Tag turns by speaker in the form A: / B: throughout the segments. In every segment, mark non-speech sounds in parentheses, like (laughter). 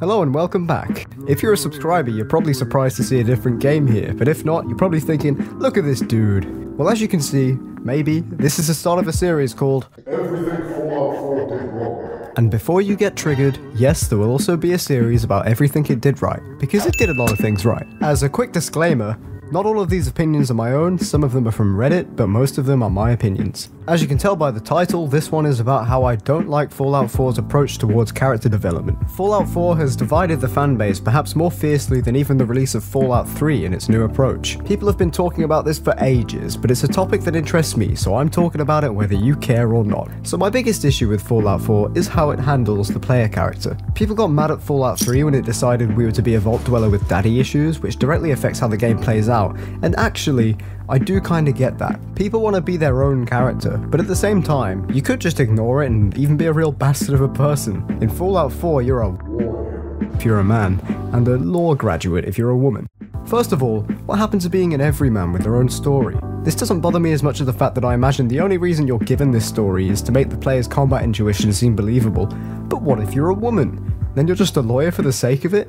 A: Hello and welcome back. If you're a subscriber, you're probably surprised to see a different game here, but if not, you're probably thinking, look at this dude. Well, as you can see, maybe, this is the start of a series called
B: Everything Fallout 4 did wrong.
A: And before you get triggered, yes, there will also be a series about everything it did right, because it did a lot of things right. As a quick disclaimer, not all of these opinions are my own, some of them are from Reddit, but most of them are my opinions. As you can tell by the title, this one is about how I don't like Fallout 4's approach towards character development. Fallout 4 has divided the fanbase perhaps more fiercely than even the release of Fallout 3 in its new approach. People have been talking about this for ages, but it's a topic that interests me, so I'm talking about it whether you care or not. So my biggest issue with Fallout 4 is how it handles the player character. People got mad at Fallout 3 when it decided we were to be a vault dweller with daddy issues, which directly affects how the game plays out, and actually, I do kinda get that. People want to be their own character, but at the same time, you could just ignore it and even be a real bastard of a person. In Fallout 4, you're a if you're a man, and a law graduate if you're a woman. First of all, what happened to being an everyman with their own story? This doesn't bother me as much as the fact that I imagine the only reason you're given this story is to make the player's combat intuition seem believable. But what if you're a woman? Then you're just a lawyer for the sake of it?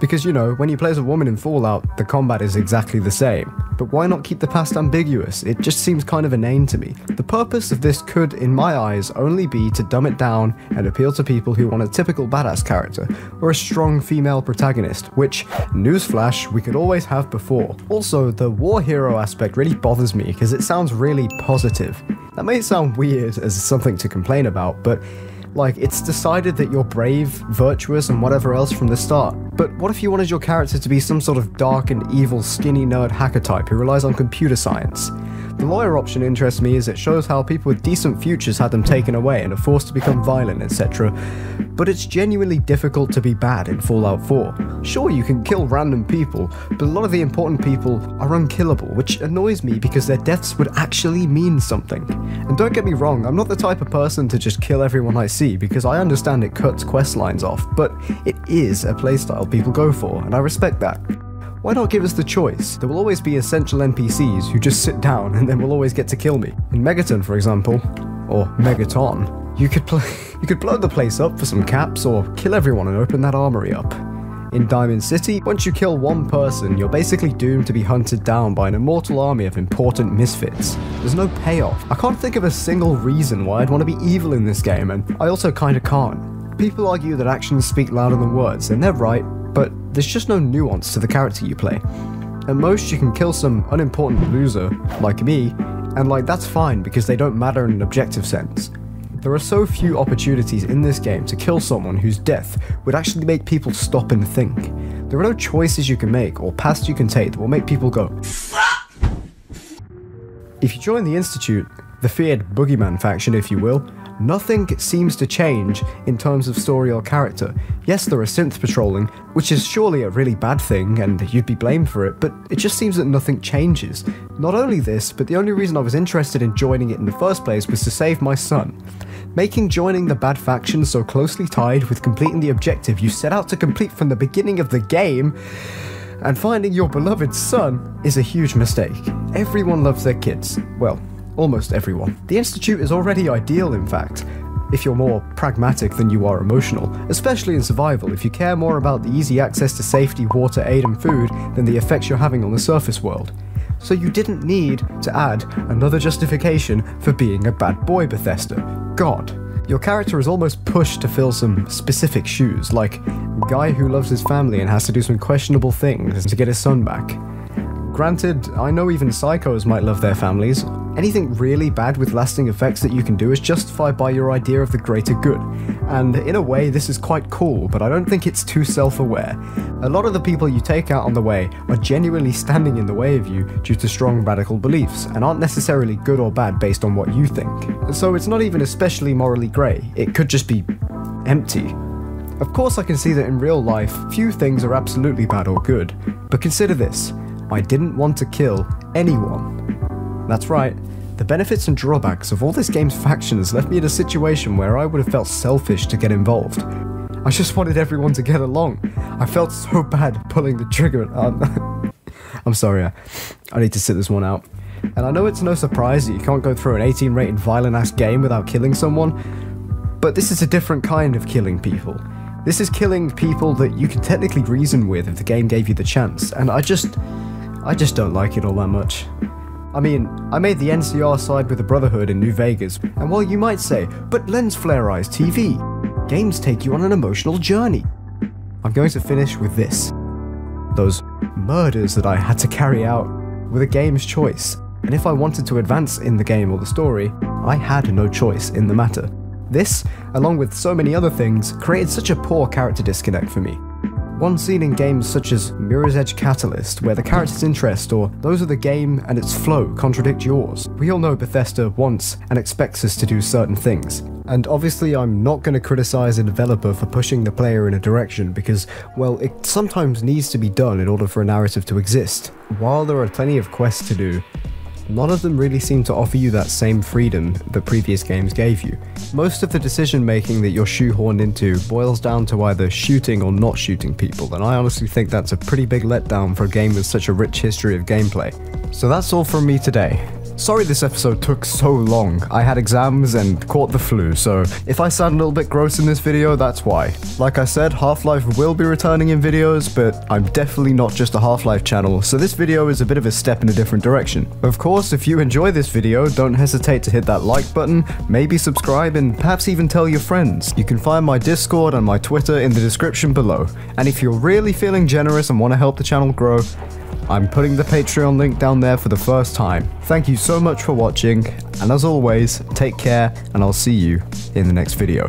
A: Because, you know, when you play as a woman in Fallout, the combat is exactly the same. But why not keep the past ambiguous? It just seems kind of inane to me. The purpose of this could, in my eyes, only be to dumb it down and appeal to people who want a typical badass character, or a strong female protagonist, which, newsflash, we could always have before. Also, the war hero aspect really bothers me because it sounds really positive. That may sound weird as something to complain about, but like, it's decided that you're brave, virtuous, and whatever else from the start. But what if you wanted your character to be some sort of dark and evil skinny nerd hacker type who relies on computer science? The lawyer option interests me as it shows how people with decent futures had them taken away and are forced to become violent, etc. But it's genuinely difficult to be bad in Fallout 4. Sure, you can kill random people, but a lot of the important people are unkillable, which annoys me because their deaths would actually mean something. And don't get me wrong, I'm not the type of person to just kill everyone I see because I understand it cuts quest lines off, but it is a playstyle people go for, and I respect that. Why not give us the choice? There will always be essential NPCs who just sit down (laughs) and then will always get to kill me. In Megaton, for example, or Megaton, you could play (laughs) you could blow the place up for some caps or kill everyone and open that armory up. In Diamond City, once you kill one person, you're basically doomed to be hunted down by an immortal army of important misfits. There's no payoff. I can't think of a single reason why I'd want to be evil in this game, and I also kinda can't. People argue that actions speak louder than words, and they're right, but there's just no nuance to the character you play. At most, you can kill some unimportant loser, like me, and like that's fine because they don't matter in an objective sense. There are so few opportunities in this game to kill someone whose death would actually make people stop and think. There are no choices you can make or paths you can take that will make people go. If you join the Institute, the feared boogeyman faction if you will, nothing seems to change in terms of story or character. Yes, there are synth patrolling, which is surely a really bad thing and you'd be blamed for it, but it just seems that nothing changes. Not only this, but the only reason I was interested in joining it in the first place was to save my son. Making joining the bad faction so closely tied with completing the objective you set out to complete from the beginning of the game and finding your beloved son is a huge mistake. Everyone loves their kids. Well, almost everyone. The Institute is already ideal, in fact, if you're more pragmatic than you are emotional, especially in survival if you care more about the easy access to safety, water, aid, and food than the effects you're having on the surface world. So you didn't need to add another justification for being a bad boy, Bethesda. God. Your character is almost pushed to fill some specific shoes, like guy who loves his family and has to do some questionable things to get his son back. Granted, I know even psychos might love their families. Anything really bad with lasting effects that you can do is justified by your idea of the greater good. And in a way, this is quite cool, but I don't think it's too self aware. A lot of the people you take out on the way are genuinely standing in the way of you due to strong radical beliefs, and aren't necessarily good or bad based on what you think. So it's not even especially morally grey, it could just be empty. Of course, I can see that in real life, few things are absolutely bad or good, but consider this I didn't want to kill anyone. That's right, the benefits and drawbacks of all this game's factions left me in a situation where I would have felt selfish to get involved. I just wanted everyone to get along. I felt so bad pulling the trigger. (laughs) Um, I'm sorry, I, need to sit this one out. And I know it's no surprise that you can't go through an 18 rated violent ass game without killing someone, but this is a different kind of killing people. This is killing people that you could technically reason with if the game gave you the chance, and I just. I just don't like it all that much. I mean, I made the NCR side with the Brotherhood in New Vegas, and while you might say, but lens flare eyes TV, games take you on an emotional journey. I'm going to finish with this. Those murders that I had to carry out were the game's choice, and if I wanted to advance in the game or the story, I had no choice in the matter. This, along with so many other things, created such a poor character disconnect for me. One seen in games such as Mirror's Edge Catalyst, where the character's interest or those of the game and its flow contradict yours. We all know Bethesda wants and expects us to do certain things. And obviously, I'm not going to criticize a developer for pushing the player in a direction because, well, it sometimes needs to be done in order for a narrative to exist. While there are plenty of quests to do, none of them really seem to offer you that same freedom that previous games gave you. Most of the decision making that you're shoehorned into boils down to either shooting or not shooting people, and I honestly think that's a pretty big letdown for a game with such a rich history of gameplay. So that's all from me today. Sorry this episode took so long. I had exams and caught the flu, so if I sound a little bit gross in this video, that's why. Like I said, Half-Life will be returning in videos, but I'm definitely not just a Half-Life channel, so this video is a bit of a step in a different direction. Of course, if you enjoy this video, don't hesitate to hit that like button, maybe subscribe, and perhaps even tell your friends. You can find my Discord and my Twitter in the description below. And if you're really feeling generous and want to help the channel grow, I'm putting the Patreon link down there for the first time. Thank you so much for watching, and as always, take care, and I'll see you in the next video.